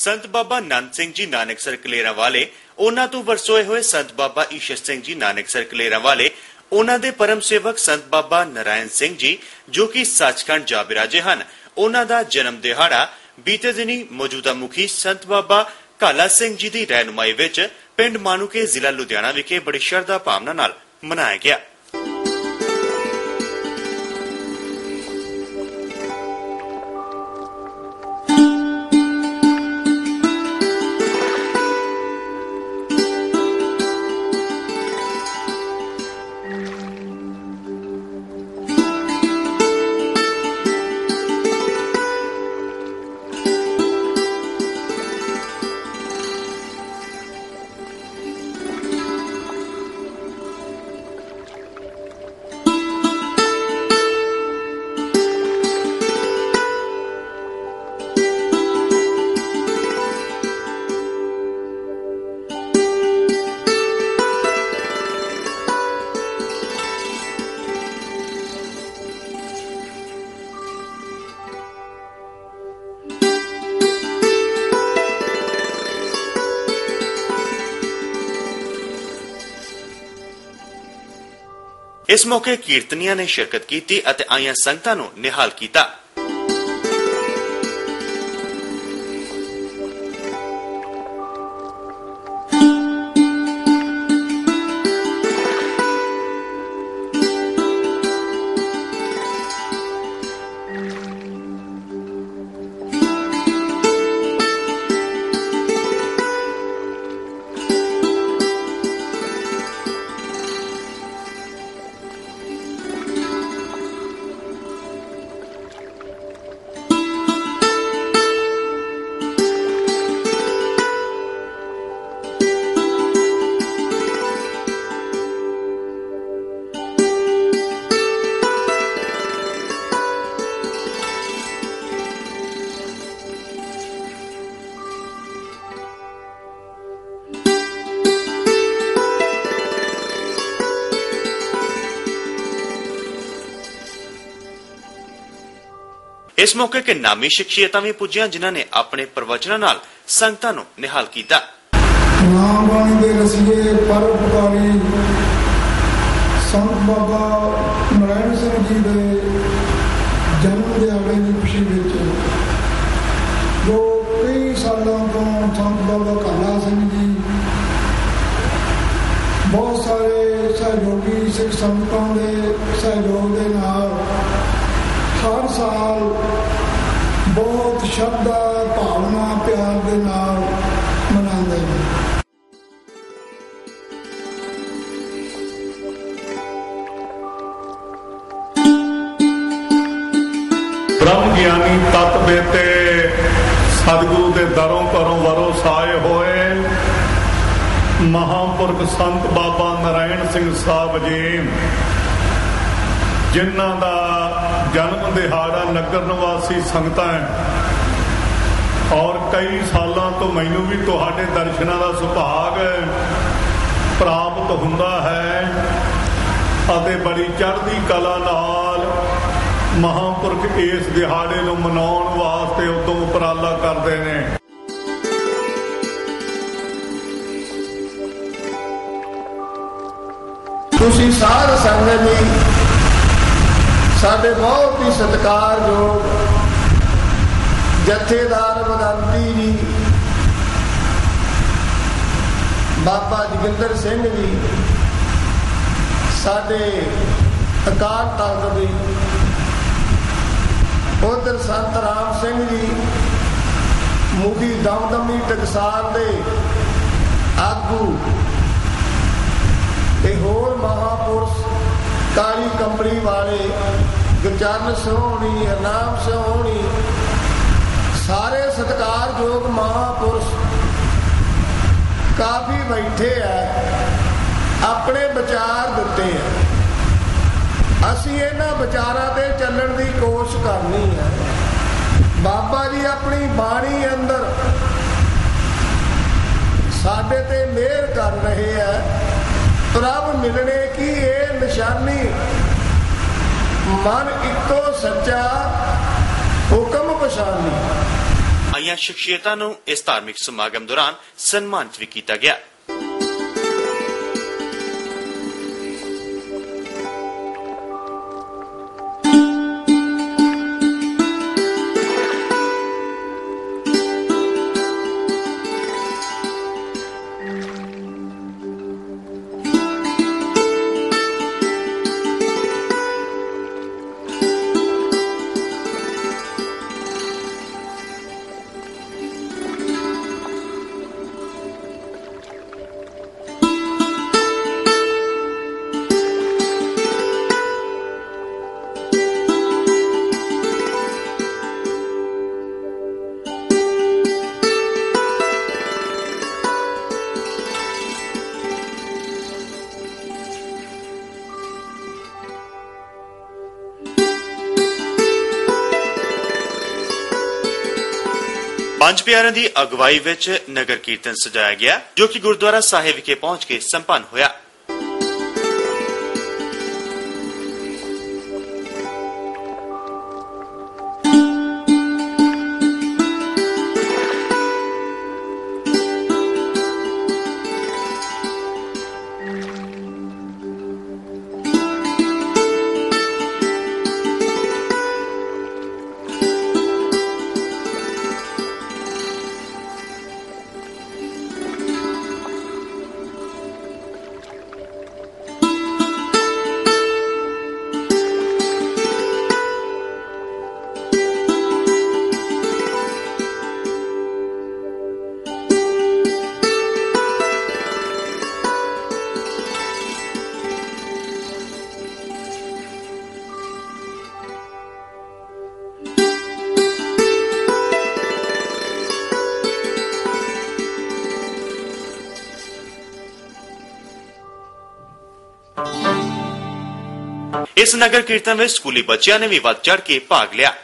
ਸੰਤ ਬਾਬਾ ਨੰਦ ਸਿੰਘ ਜੀ ਨਾਨਕਸਰ ਕਲੇਰਾਂ ਵਾਲੇ, ਉਹਨਾਂ ਤੋਂ ਵਰਸੋਏ ਹੋਏ ਸੰਤ ਬਾਬਾ ਈਸ਼ਰ ਸਿੰਘ ਜੀ ਨਾਨਕਸਰ ਕਲੇਰਾਂ ਵਾਲੇ, ਉਹਨਾਂ ਦੇ ਪਰਮ ਸੇਵਕ ਸੰਤ ਬਾਬਾ ਨਰਾਇਣ ਸਿੰਘ ਜੀ, ਜੋ ਕਿ ਸੱਚਖੰਡ ਜਾ ਬਿਰਾਜੇ ਹਨ। ਉਹਨਾਂ ਦਾ ਜਨਮ ਦਿਹਾੜਾ ਬੀਤੇ ਦਿਨੀ ਮੌਜੂਦਾ ਮੁਖੀ ਸੰਤ ਬਾਬਾ ਕਾਲਾ ਸਿੰਘ ਜੀ ਦੀ ਰਹਿਨੁਮਾਈ ਵਿੱਚ ਪਿੰਡ ਮਾਨੂਕੇ ਜ਼ਿਲ੍ਹਾ ਲੁਧਿਆਣਾ ਵਿਖੇ ਬੜੀ ਸ਼ਰਧਾ ਭਾਵਨਾ ਨਾਲ ਮਨਾਇਆ ਗਿਆ। ਇਸ ਮੌਕੇ ਕੀਰਤਨੀਆਂ ਨੇ ਸ਼ਿਰਕਤ ਕੀਤੀ ਅਤੇ ਆਈਆਂ ਸੰਗਤਾਂ ਨੂੰ ਨਿਹਾਲ ਕੀਤਾ। ਇਸ ਮੌਕੇ ਕਿ ਨਾਮੀ ਸ਼ਖਸੀਅਤਾਂ ਵੀ ਪੁੱਜੀਆਂ, ਜਿਨ੍ਹਾਂ ਨੇ ਆਪਣੇ ਪ੍ਰਵਚਨਾਂ ਨਾਲ ਸੰਗਤਾਂ ਨੂੰ ਨਿਹਾਲ ਕੀਤਾ। ਨਾਮ ਬਾਣੀ ਦੇ ਰਸੀਏ ਪਰਉਪਕਾਰੀ ਸੰਤ ਬਾਬਾ ਨਰਾਇਣ ਸਿੰਘ ਜੀ ਦੇ ਜਨਮ ਦਿਹਾੜੇ ਦੀ ਖੁਸ਼ੀ ਵਿੱਚ, ਜੋ ਕਈ ਸਾਲਾਂ ਤੋਂ ਸੰਤ ਬਾਬਾ ਕਾਲਾ ਸਿੰਘ ਜੀ, ਬਹੁਤ ਸਾਰੇ ਸਹਿਯੋਗੀ ਸਿੱਖ ਸੰਗਤਾਂ ਦੇ ਸਹਿਯੋਗ ਦੇ ਨਾਲ ਹਰ ਸਾਲ ਬਹੁਤ ਸ਼ਰਧਾ, ਭਾਵਨਾ, ਪਿਆਰ ਦੇ ਨਾਲ ਮਨਾਉਂਦੇ ਨੇ। ਬ੍ਰਹਮ ਗਿਆਨੀ ਤਤ ਬੇਤੇ ਸਤਿਗੁਰੂ ਦੇ ਦਰੋਂ ਘਰੋਂ ਵਰੋ ਸਾਏ ਹੋਏ। ਮਹਾਂਪੁਰਖ ਸੰਤ ਬਾਬਾ ਨਰਾਇਣ ਸਿੰਘ ਸਾਹਿਬ ਜੀ, ਜਿਨ੍ਹਾਂ ਦਾ ਜਨਮ ਦਿਹਾੜਾ ਨਗਰ ਨਿਵਾਸੀ ਸੰਗਤਾਂ ਔਰ ਕਈ ਸਾਲਾਂ ਤੋਂ ਮੈਨੂੰ ਵੀ ਤੁਹਾਡੇ ਦਰਸ਼ਨਾਂ ਦਾ ਸੁਭਾਗ ਪ੍ਰਾਪਤ ਹੁੰਦਾ ਹੈ ਅਤੇ ਬੜੀ ਚੜ੍ਹਦੀ ਕਲਾ ਨਾਲ ਮਹਾਂਪੁਰਖ ਇਸ ਦਿਹਾੜੇ ਨੂੰ ਮਨਾਉਣ ਵਾਸਤੇ ਉਦੋਂ ਉਪਰਾਲਾ ਕਰਦੇ ਨੇ। ਤੁਸੀਂ ਸਾਧ ਸੰਗਤ ਜੀ। ਸਾਡੇ ਬਹੁਤ ਹੀ ਸਤਿਕਾਰਯੋਗ ਜਥੇਦਾਰ ਬਦੰਤੀ ਜੀ, ਬਾਬਾ ਜੋਗਿੰਦਰ ਸਿੰਘ ਜੀ, ਸਾਡੇ ਅਕਾਲ ਤਖਤ ਦੇ ਉਧਰ ਸੰਤ ਰਾਮ ਸਿੰਘ ਜੀ, ਮੁਖੀ ਦਮਦਮੀ ਟਕਸਾਲ ਦੇ ਆਗੂ ਤੇ ਹੋਰ ਮਹਾਪੁਰਸ਼ ਕਾਲੀ ਕੰਪਨੀ ਵਾਲੇ ਗੁਰਚਰਨ ਸੋਹਣੀ ਹਰਨਾਮ ਸੋਹਣੀ ਸਾਰੇ ਸਤਿਕਾਰਯੋਗ ਮਹਾਪੁਰਸ਼ ਕਾਫੀ ਬੈਠੇ ਆ, ਆਪਣੇ ਵਿਚਾਰ ਦਿੱਤੇ ਆ। ਅਸੀਂ ਇਹਨਾਂ ਵਿਚਾਰਾਂ ਤੇ ਚੱਲਣ ਦੀ ਕੋਸ਼ਿਸ਼ ਕਰਨੀ ਹੈ ਬਾਬਾ ਜੀ ਆਪਣੀ ਬਾਣੀ ਅੰਦਰ ਸਾਡੇ ਤੇ ਮਿਹਰ ਕਰ ਰਹੇ ਆ। ਪ੍ਰਭ ਮਿਲਣੇ ਕੀ ਇਹ ਨਿਸ਼ਾਨੀ? ਮਨ ਇੱਕੋ ਸੱਚਾ, ਹੁਕਮ ਪਛਾਨੀ। ਆਈਆਂ ਸ਼ਖਸੀਅਤਾਂ ਨੂੰ ਇਸ ਧਾਰਮਿਕ ਸਮਾਗਮ ਦੌਰਾਨ ਸਨਮਾਨਿਤ ਵੀ ਕੀਤਾ ਗਿਆ। ਪਿਆਰਿਆਂ ਦੀ ਅਗਵਾਈ ਵਿੱਚ ਨਗਰ ਕੀਰਤਨ ਸਜਾਇਆ ਗਿਆ, ਜੋ ਕਿ ਗੁਰਦੁਆਰਾ ਸਾਹਿਬ ਵਿਖੇ ਪਹੁੰਚ ਕੇ ਸੰਪੰਨ ਹੋਇਆ। ਇਸ ਨਗਰ ਕੀਰਤਨ ਵਿੱਚ ਸਕੂਲੀ ਬੱਚਿਆਂ ਨੇ ਵੀ ਵੱਧ ਚੜ ਕੇ ਭਾਗ ਲਿਆ।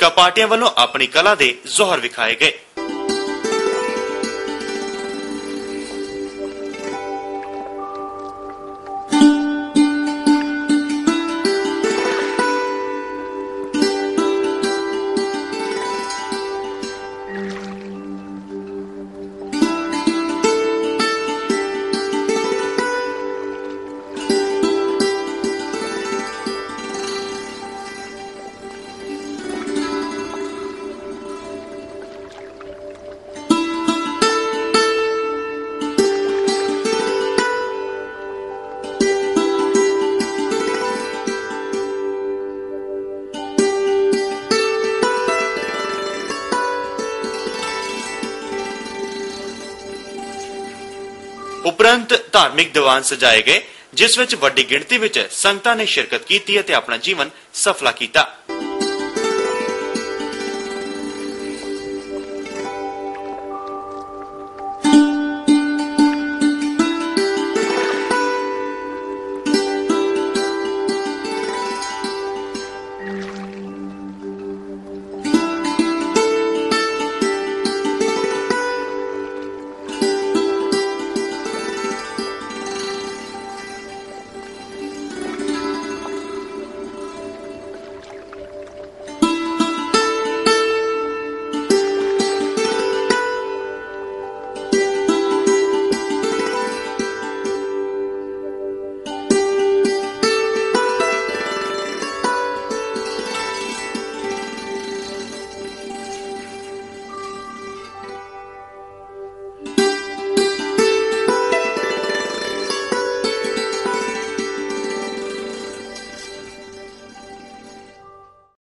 ਗੱਤਕਾ ਪਾਰਟੀਆਂ ਵੱਲੋਂ ਆਪਣੀ ਕਲਾ ਦੇ ਜ਼ੋਹਰ ਵਿਖਾਏ ਗਏ। ਉਪਰੰਤ ਧਾਰਮਿਕ ਦੀਵਾਨ ਸਜਾਏ ਗਏ, ਜਿਸ ਵਿੱਚ ਵੱਡੀ ਗਿਣਤੀ ਵਿੱਚ ਸੰਗਤਾਂ ਨੇ ਸ਼ਿਰਕਤ ਕੀਤੀ ਅਤੇ ਆਪਣਾ ਜੀਵਨ ਸਫਲਾ ਕੀਤਾ।